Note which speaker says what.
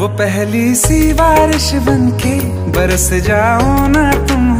Speaker 1: वो पहली सी बारिश बन के बरस जाओ ना